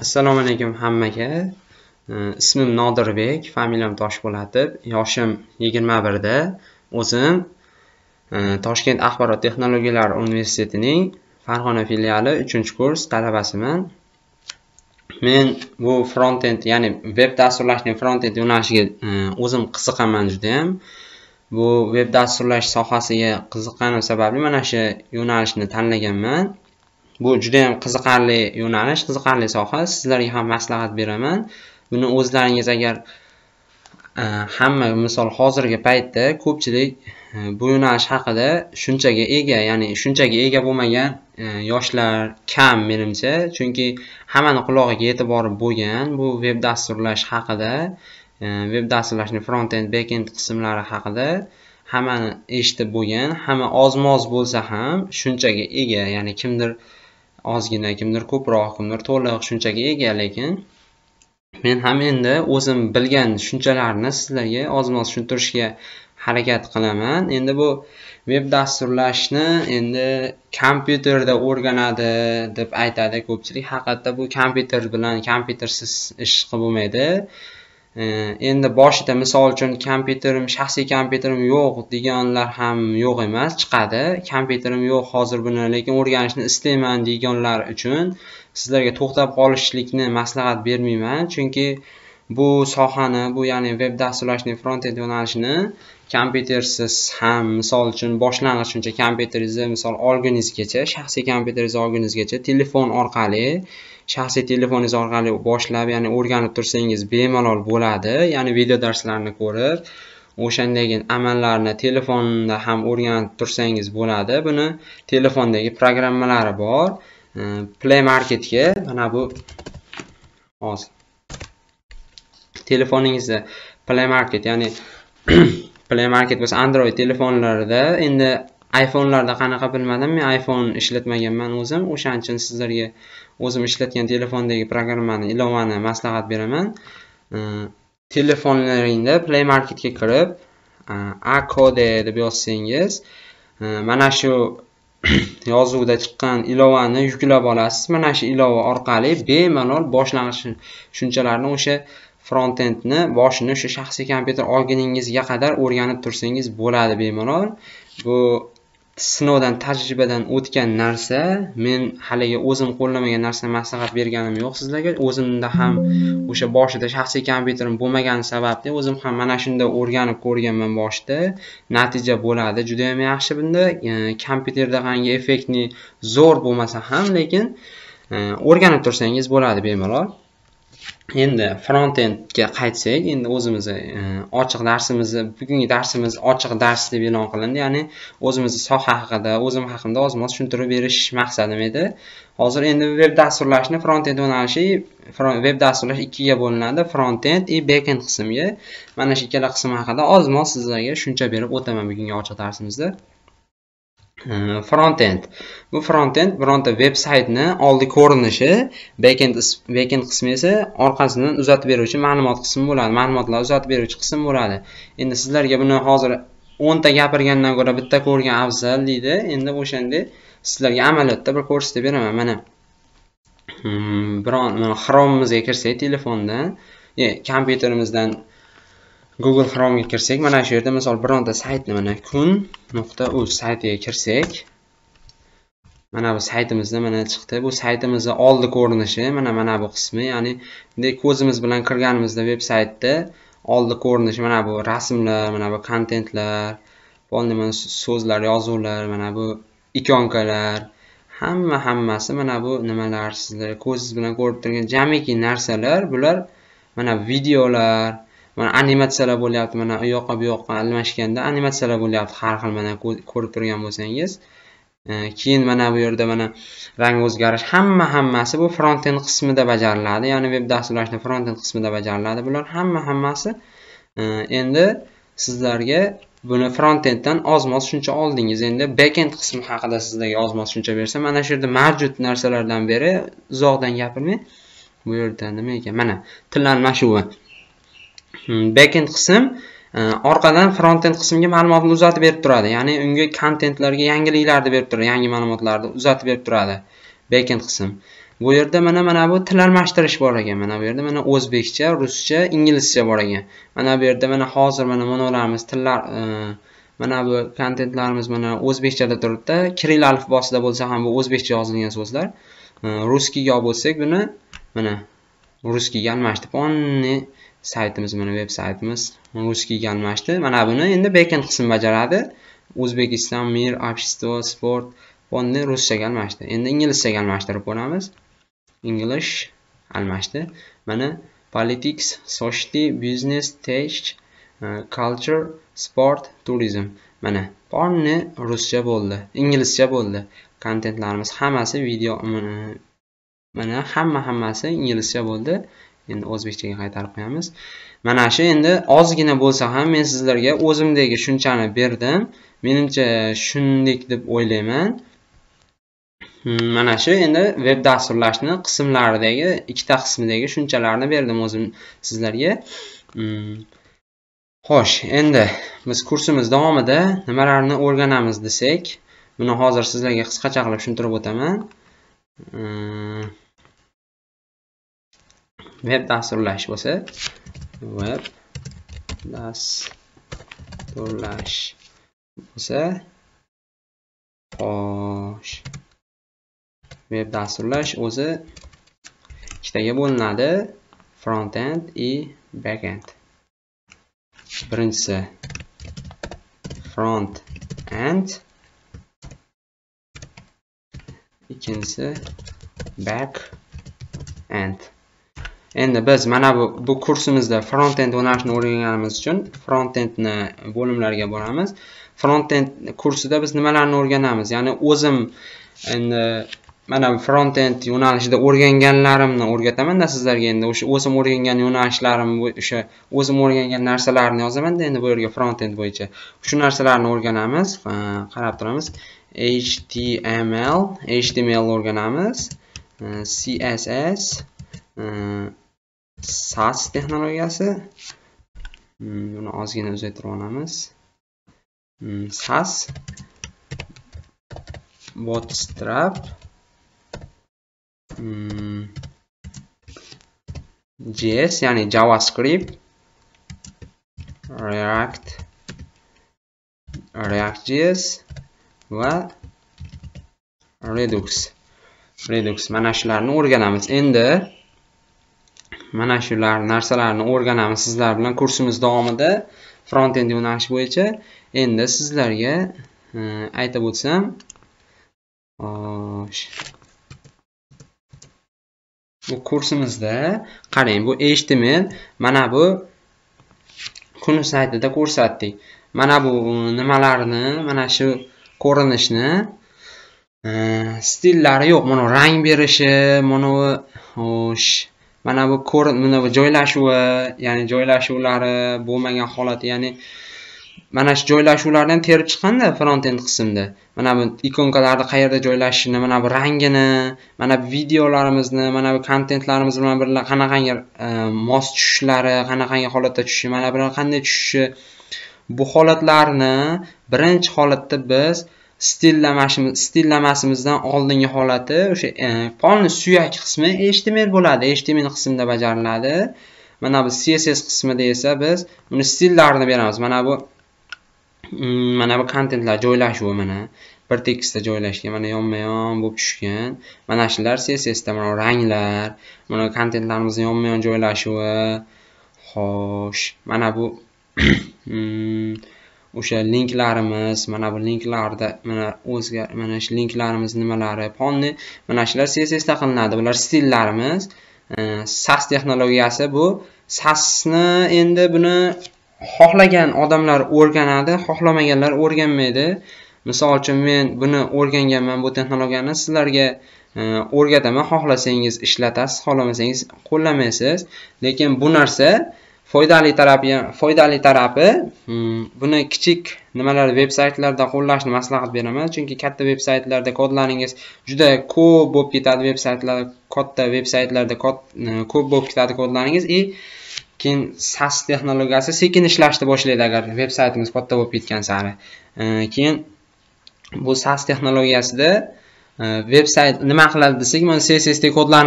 Assalomu alaykum hammaga. Ismim Nodirbek, familiyam Toshpo'latov, yoshim 21 da. O'zim e, Toshkent axborot texnologiyalari universitetining Farg'ona filiali 3-kurs talabasiman. Men bu front-end, ya'ni veb dasturlashning front-end yo'nalishiga e, o'zim qiziqaman judayam. Bu veb dasturlash sohasiga qiziqqanim sababli mana shu yo'nalishni tanlaganman. Bu juda yam qiziqarli yo'nalish qiziqarli soha. Sizlarga ham maslahat beraman. Buni o'zlaringiz agar e, hamma misol hozirgi paytda ko'pchilik e, bu yo'nalish haqida shunchaga ega ya'ni shunchaga ega bo'lmagan e, yoshlar kam menimcha. Chunki hammani qulog'iga yetib borib bo'lgan bu veb dasturlash haqida veb dasturlashni front end back end qismlari haqida hammani eshitib bo'lgan hamma oz moz bo'lsa ham shunchaga ega. Ya'ni kimdir ozgina kimdir ko'proq kimdir to'liq shunchaga ega lekin men ham endi o'zim bilgan tushunchalarni sizlarga oz tushuntirishga harakat qilaman. Endi bu veb dasturlashni endi kompyuterda o'rganadi deb aytadi ko'pchilik. Haqiqatda bu kompyuter bilan kompyutersiz ish qilib bo'lmaydi. Endi boshida misol uchun kompyuterim shaxsiy kompyuterim yo'q deganlar ham yo'q emas chiqadi. Kompyuterim yo'q hozir buni lekin o'rganishni istayman deganlar uchun sizlarga to'xtab qolishlikni maslahat bermayman. Chunki bu sohani bu ya'ni veb dasturlashning front end yo'nalishini kompyutersiz ham misol uchun boshlang'ich shuncha kompyuteringizni misol olgunizgacha shaxsiy kompyuteringizni olgunizgacha telefon orqali shaxsiy telefoningiz orqali boshlab ya'ni o'rganib tursangiz bemalol bo'ladi. Ya'ni video darslarni ko'rib o'shandagi amallarni telefonda ham o'rganib tursangiz bo'ladi. Buni telefondagi programmalari bor. Play marketga mana bu. Hozir telefoningizda play market ya'ni play market bo'lsa android telefonlarida. Endi iphonelarda qanaqa bilmadim men iphone ishlatmaganman o'zim. O'shaning uchun sizlarga o'zim ishlatgan telefondagi programmani ilovani maslahat beraman. Telefonlaringda play marketga kirib e, akode deb yozsangiz e, mana shu yozuvda chiqqan ilovani yuklab olasiz. Mana shu ilova orqali bemalol boshlang'ich tushunchalarni o'sha frontendni boshini o'sha shaxsiy kompyuter olguningizga qadar o'rganib tursangiz bo'ladi bemalol. Bu sinovdan tajribadan o'tgan narsa. Men haligi o'zim qo'llamagan narsa maslahat berganim yo'q sizlarga. O'zimda ham o'sha boshida shaxsiy kompyuterim bo'lmagani sababli o'zim ham mana shunda o'rganib ko'rganman boshida. Natija bo'ladi judayam yaxshi bunda. Kompyuterda qangi effektni zo'r bo'lmasa ham lekin o'rganib tursangiz bo'ladi bemalol. Endi front endga qaytsak endi o'zimizni e, ochiq darsimizni bugungi darsimiz ochiq dars deb e'lon qilindi. Ya'ni o'zimizni soha haqida o'zim haqimda oz moz tushuntirib berish maqsadim edi. Hozir endi veb dasturlashni front end yo'nalishi veb dasturlash ikkiga bo'linadi. Front end и back end qismga mana shu ikkala qism haqida oz moz sizlarga tushuncha berib o'taman bugungi ochiq darsimizda. Э, frontend. Bu frontend bironta veb saytni oldi ko'rinishi backend backend qismi esa orqasidan uzatib beruvchi ma'lumot qismi bo'ladi ma'lumotlar uzatib beruvchi qism bo'ladi. Endi sizlarga buni hozir o'nta gapirgandan ko'ra bitta ko'rgan afzal deydi. Endi o'shanda sizlarga amaliyotda bir ko'rsatib beraman. Mana hmm, biron mana kirsak telefondan e, kompyuterimizdan google chrome'ga kirsak mana shu yerda misol bironta saytni mana kun nuqta uz saytiga kirsak mana bu saytimizda mana chiqdi. Bu saytimizni oldi ko'rinishi mana mana bu qismi. Ya'ni bunday ko'zimiz bilan kirganimizda veb saytda oldi ko'rinishi mana bu rasmlar mana bu kontentlar mana so'zlar yozuvlar mana bu ikonkalar hamma hammasi mana bu nimalar sizlar ko'zingiz bilan ko'rib turgan jamiki narsalar bular mana videolar mana animatsiyalar bo'lyapti mana u yoqqa bu yoqqa almashganda animatsiyalar bo'lyapti har xil mana ko'rib turgan bo'lsangiz. Keyin mana bu yerda mana rang o'zgarish hamma hammasi bu front end qismida bajariladi ya'ni veb dasturlashni front end qismida bajariladi. Bular hamma hammasi e, endi sizlarga buni front enddan ozmoz shuncha oldingiz. Endi back end qismi haqida sizlarga ozmoz shuncha bersa bersam mana shu yerda mavjud narsalardan beri uzoqdan gapirmay bu yerda nima ekan? Mana tillanmashuvi Hmm, Hmm, backend qism e, orqadan frontend qismga ma'lumotni uzatib berib turadi. Ya'ni unga kontentlarga yangiliklarni berib turadi yangi ma'lumotlarni uzatib berib turadi backend qism. Bu yerda mana mana bu til almashtirish bor ekan. Mana bu yerda mana o'zbekcha ruscha inglizcha bor ekan. Mana bu yerda mana hozir mana manalarimiz tillar e, mana bu kontentlarimiz mana o'zbekchada turibdi. Kiril alifbosida bo'lsa ham bu o'zbekcha yozilgan so'zlar. E, ruskiyga olib o'tsak buni mana ruskiyga almashtirib полный saytimiz mana veb saytimiz ruskiyga almashdi mana buni endi backend qism bajaradi. O'zbekiston mir общество sport fondi ruschaga almashdi endi inglizchaga almashtirib ko'ramiz. English almashdi mana politics society business tech uh, culture sport turizm mana polniy ruscha bo'ldi inglizcha bo'ldi. Kontentlarimiz hammasi video mana hamma hammasi inglizcha bo'ldi. Endi o'zbekchaga qaytarib qo'yamiz. Mana shu endi ozgina bo'lsa ham men sizlarga o'zimdagi tushunchani berdim. Menimcha shundek deb o'ylayman. Mana shu endi veb dasturlashni qismlaridagi ikkita qismidagi tushunchalarni berdim o'zim sizlarga. Hmm. Xo'sh endi biz kursimiz davomida nimalarni o'rganamiz desak buni hozir sizlarga qisqacha qilib tushuntirib o'taman. Hmm. Veb web dasturlash bo'lsa web dasturlash bo'lsa xo'sh web dasturlash o'zi ikkitaga bo'linadi front end и back end birinchisi front end ikkinchisi back end endi biz mana bu bu kursimizda front end yo'nalishini o'rganganimiz uchun front endni bo'limlarga boramiz. Front end kursida biz nimalarni o'rganamiz? Ya'ni o'zim endi mana bu front end yo'nalishida o'rganganlarimni o'rgatamanda sizlarga. Endi o'sha o'zim o'rgangan yo'nalishlarim o'sha o'zim o'rgangan narsalarni yozamanda endi bu yerga front end bo'yicha. Shu narsalarni o'rganamiz qarab turamiz. Html html o'rganamiz. Css sas texnologiyasi. Hmm, buni ozgina uzaytirib olamiz. Hmm, sas. Bootstrap. Hmm. Js ya'ni javascript. React. React.js va redux. Redux mana shularni o'rganamiz. Endi mana shular narsalarni o'rganamiz. Sizlar bilan kursimiz davomida front end yo'nalishi bo'yicha endi sizlarga e, aytib o'tsam bu kursimizda qarang bu html mana bu kun saytida ko'rsatdik. Mana bu nimalarni mana shu ko'rinishni e, stillari yo'q mana rang berishi mana bu mana bu ko'rin mana bu joylashuvi ya'ni joylashuvlari bo'lmagan holati ya'ni mana shu joylashuvlardan terib chiqqanda front end qismda mana bu ikonkalarni qayerda joylashishini mana bu rangini mana bu videolarimizni mana bu kontentlarimiz bilan birga qanaqangi e, mos tushishlari qanaqangi holatda tushishi mana bular qanday tushishi bu holatlarni birinchi holatda biz stillamasimizdan oldingi holati o'sha e, polni suyak qismi html bo'ladi. Html qismida bajariladi. Mana bu css qismida esa biz uni stillarini beramiz. Mana bu mm, mana bu kontentlar joylashuvi mana. Bir tekisda joylashgan mana yonma yon bo'lib tushgan. Mana shular cssda mana ranglar mana kontentlarimizni yonma yon joylashuvi. Xo'sh mana bu mm, o'sha linklarimiz mana bu linklarda mana o'zgar mana shu linklarimiz nimalari ponni mana shular cssda qilinadi bular stillarimiz. Sas texnologiyasi bu. Sasni endi buni xohlagan odamlar o'rganadi xohlamaganlar o'rganmaydi. Misol uchun men buni o'rganganman bu texnologiyani sizlarga e, o'rgataman. Xohlasangiz ishlatasiz xohlamasangiz qo'llamaysiz. Lekin bu narsa foydali tarafi foydali tarafi buni kichik nimalar veb saytlarda qo'llashni maslahat beraman. Chunki katta veb saytlarda kodlaringiz juda ko'p bo'lib ketadi veb saytlar katta veb saytlarda e, ko'p bo'lib ketadi kodlaringiz. И keyin sas texnologiyasi sekin ishlashni boshlaydi agar veb saytingiz katta bo'lib ketgan sari. E, keyin bu sas texnologiyasida e, veb sayt nima qiladi desak mana cssd kodlarni